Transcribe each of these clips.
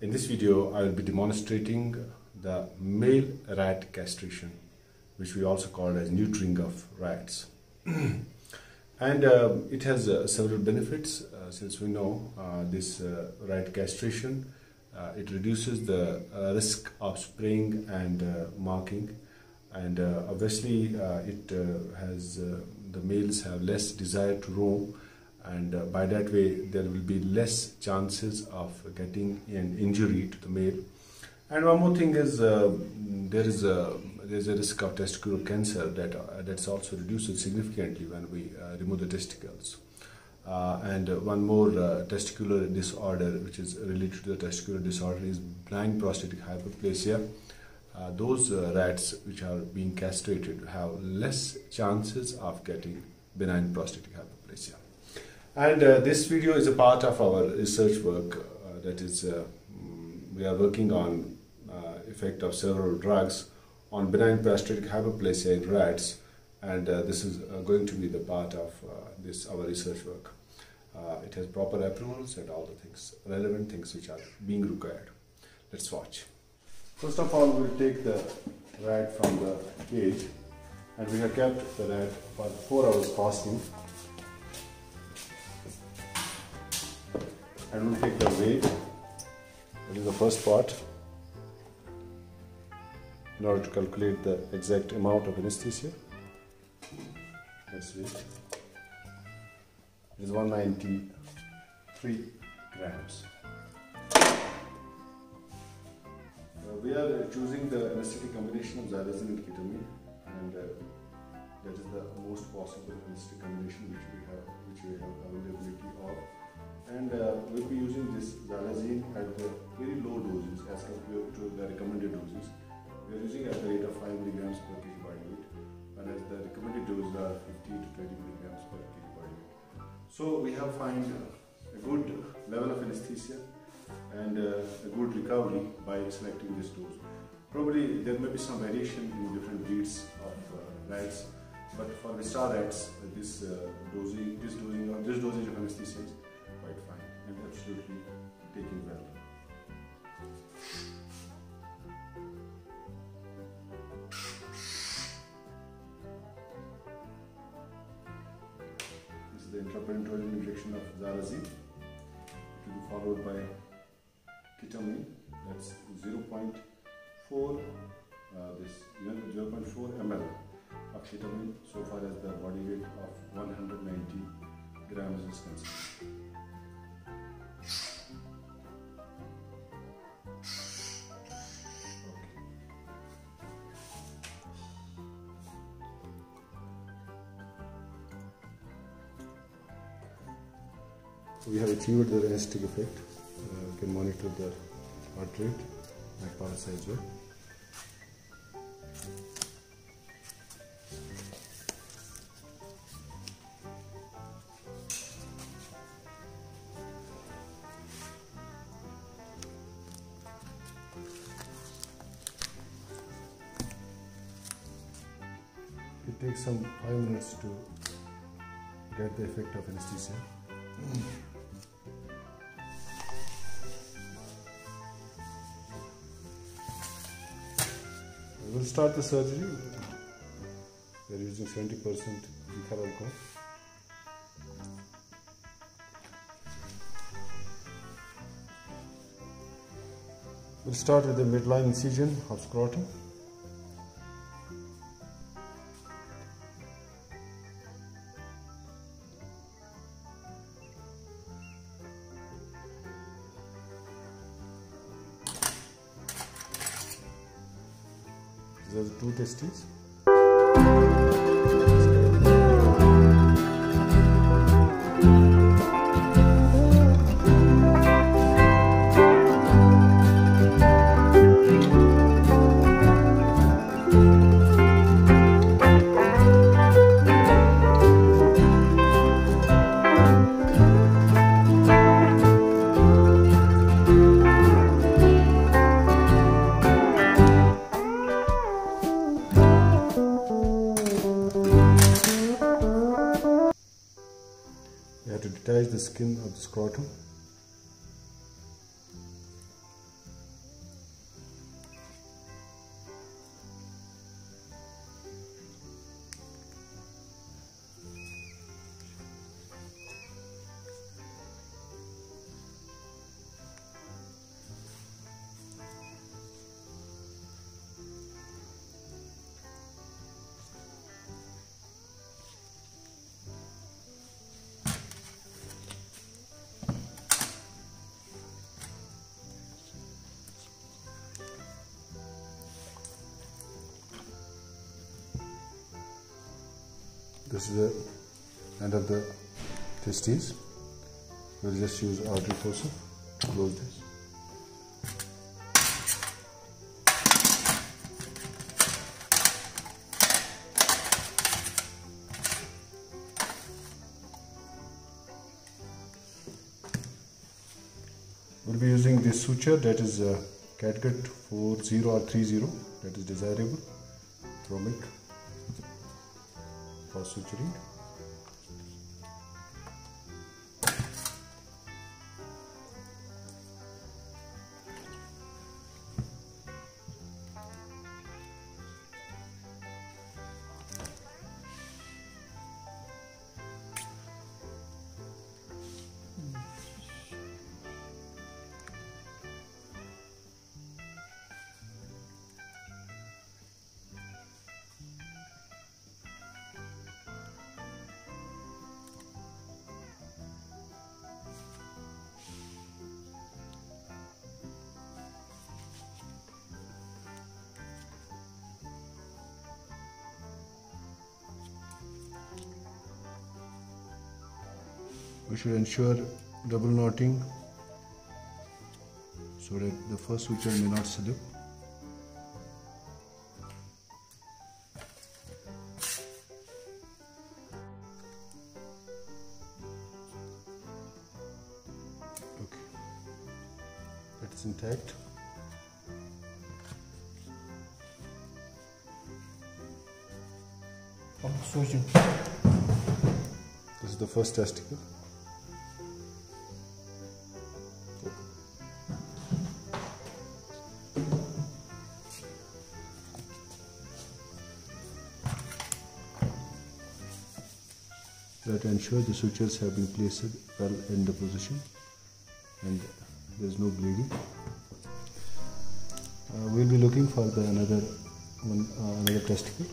In this video, I will be demonstrating the male rat castration, which we also call as neutering of rats. and uh, it has uh, several benefits uh, since we know uh, this uh, rat castration. Uh, it reduces the risk of spraying and marking, and obviously it has the males have less desire to roam and uh, by that way there will be less chances of getting an injury to the male. And one more thing is uh, there is a there's a risk of testicular cancer that uh, that's also reduced significantly when we uh, remove the testicles. Uh, and one more uh, testicular disorder which is related to the testicular disorder is benign prostatic hyperplasia. Those rats which are being castrated have less chances of getting benign prostatic hyperplasia and uh, this video is a part of our research work uh, that is, uh, we are working on uh, effect of several drugs on benign prostatic hyperplasia in rats and uh, this is uh, going to be the part of this our research work. it has proper approvals and all the things, relevant things which are being required. Let's watch. First of all, we'll take the rat from the cage and we have kept the rat for 4 hours fasting and we'll take the weight that is the first part. In order to calculate the exact amount of anesthesia. It is 193 grams. Uh, we are choosing the anesthetic combination of xylazine and ketamine and uh, that is the most possible anesthetic combination which we have which we have availability of and uh, we'll be using this xylazine at the very low doses as compared to the recommended doses. We are using at the rate of 5 milligrams per kg body weight, whereas the recommended doses are 50 to 20 milligrams per kg body weight. So we have found a good level of anesthesia and uh, a good recovery by selecting this dose. Probably there may be some variation in different breeds of uh, rats, but for the Wistar rats, this uh, dosing, this dosing, or this dosage of anesthesia absolutely taking well. This is the intraperitoneal injection of xylazine. It will be followed by ketamine. That's 0.4 uh, this 0.4 ml of ketamine so far as the body weight of 190 grams is concerned. We have achieved the anesthetic effect. Uh, we can monitor the heart rate and pulse as well. It takes some 5 minutes to get the effect of anesthesia. We'll start the surgery. We're using 70% ethyl alcohol. We'll start with the midline incision of scrotum. These are two testes. Detach the skin of the scrotum. This is the end of the testes. We'll just use artery forceps to close this. We'll be using this suture that is uh, catgut 40 or 30 that is desirable. Chromic for suturing we should ensure double knotting so that the first suture may not slip. Okay. That is intact. Oh, switching. this is the first testicle To ensure the sutures have been placed well in the position and there is no bleeding. Uh, we'll be looking for the another one, uh, another testicle.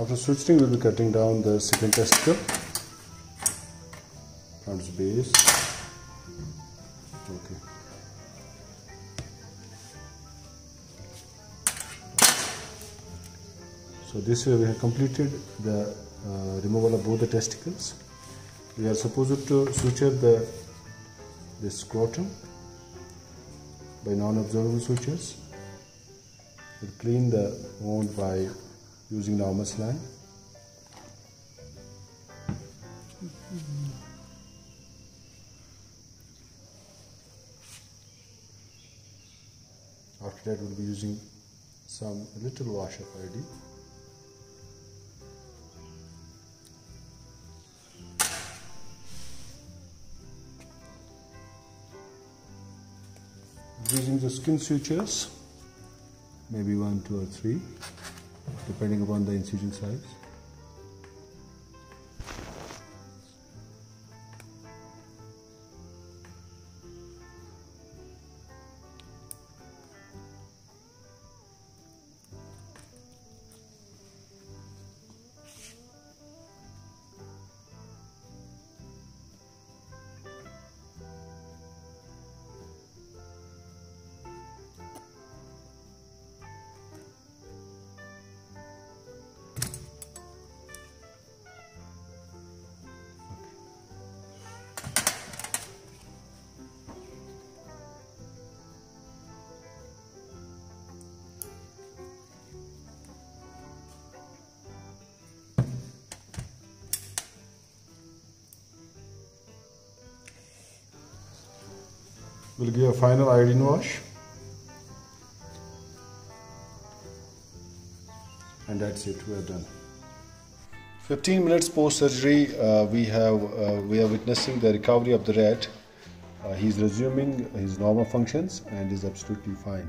After switching, we'll be cutting down the second testicle from its base. Okay. So this way we have completed the uh, removal of both the testicles. We are supposed to suture the the scrotum by non-absorbable sutures. We'll clean the wound by using normal saline. After that, we'll be using some little wash of ID. Using the skin sutures, maybe one, two, or three, depending upon the incision size. We'll give a final iodine wash. And that's it, we're done. 15 minutes post surgery, uh, we have uh, we are witnessing the recovery of the rat. Uh, he's resuming his normal functions and is absolutely fine.